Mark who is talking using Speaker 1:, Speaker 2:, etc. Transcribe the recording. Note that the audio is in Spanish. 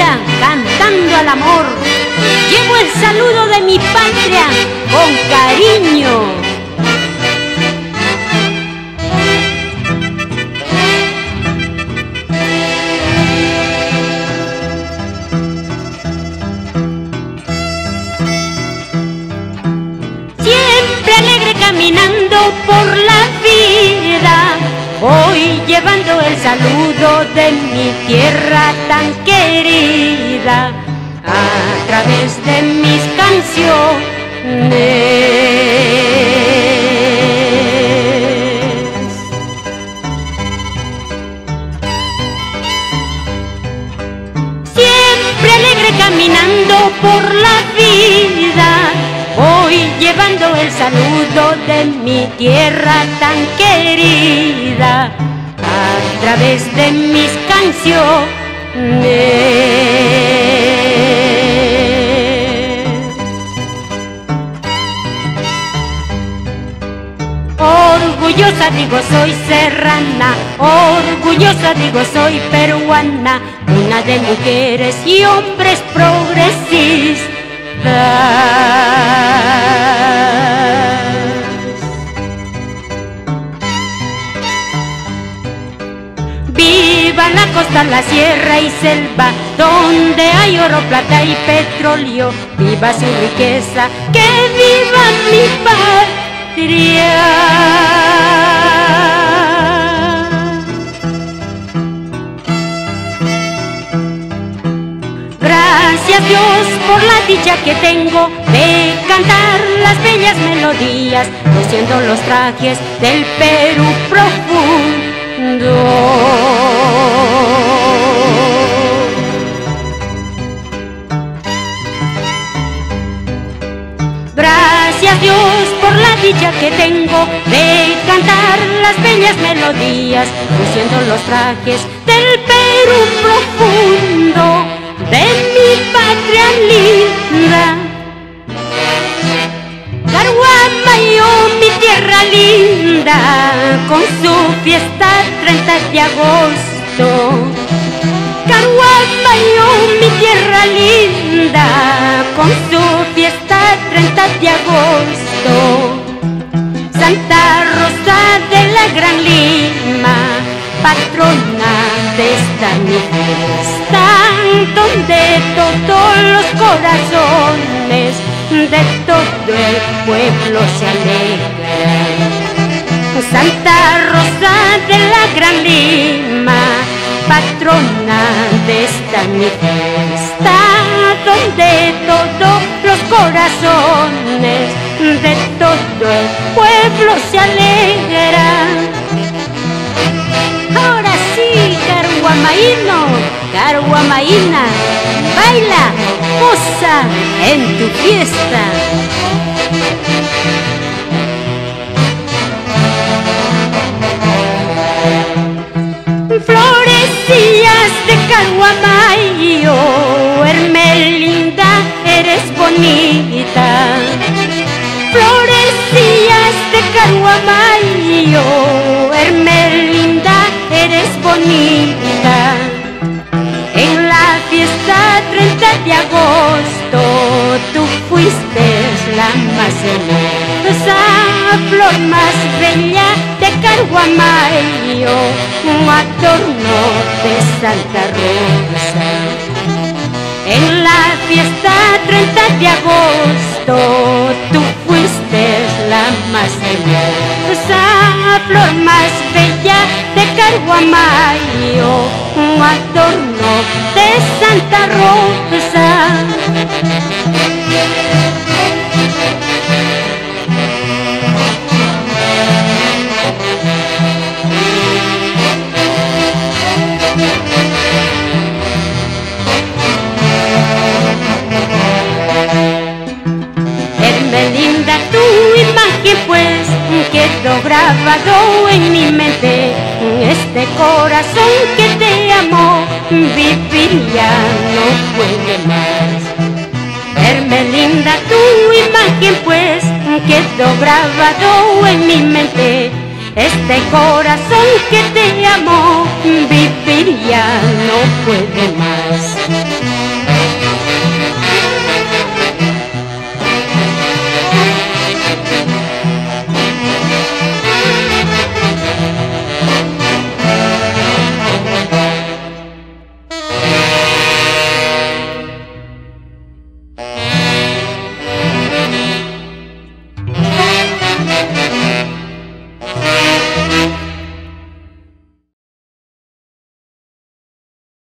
Speaker 1: al amor. Llevo el saludo de mi patria con cariño. Siempre alegre caminando por la vida, voy llevando el saludo de mi tierra tan querida a través de mis canciones. Siempre alegre caminando por la vida, llevando el saludo de mi tierra tan querida a través de mis canciones. Orgullosa digo soy serrana, orgullosa digo soy peruana, una de mujeres y hombres progresistas. La costa, la sierra y selva, donde hay oro, plata y petróleo. Viva su riqueza, que viva mi patria. Gracias Dios por la dicha que tengo de cantar las bellas melodías, luciendo los trajes del Perú profundo. Que tengo de cantar las bellas melodías, luciendo los trajes del Perú profundo, de mi patria linda. Caruamayo, mi tierra linda, con su fiesta 30 de agosto. Caruamayo, mi tierra linda, con su fiesta 30 de agosto. Santa Rosa de la Gran Lima, patrona de esta mi fiesta, donde todos los corazones de todo el pueblo se alegran. Santa Rosa de la Gran Lima, patrona de esta mi fiesta, donde todos los corazones se alegran. Ahora sí, Caruamaíno, Caruamaína, baila, goza en tu fiesta. Florecillas de Caruamayo, Hermelinda, eres bonita. Caruamayo, Hermelinda, eres bonita. En la fiesta 30 de agosto, tú fuiste la más hermosa flor más bella de Caruamayo, un adorno de Santa Rosa. En la fiesta 30 de agosto, tú fuiste la más hermosa flor más bella de Caruamayo, un adorno de Santa Rosa. Imagen pues quedó grabado en mi mente. Este corazón que te amó, vivir ya no puede más. Hermelinda, tu imagen pues quedó grabado en mi mente. Este corazón que te amó, vivir ya no puede más.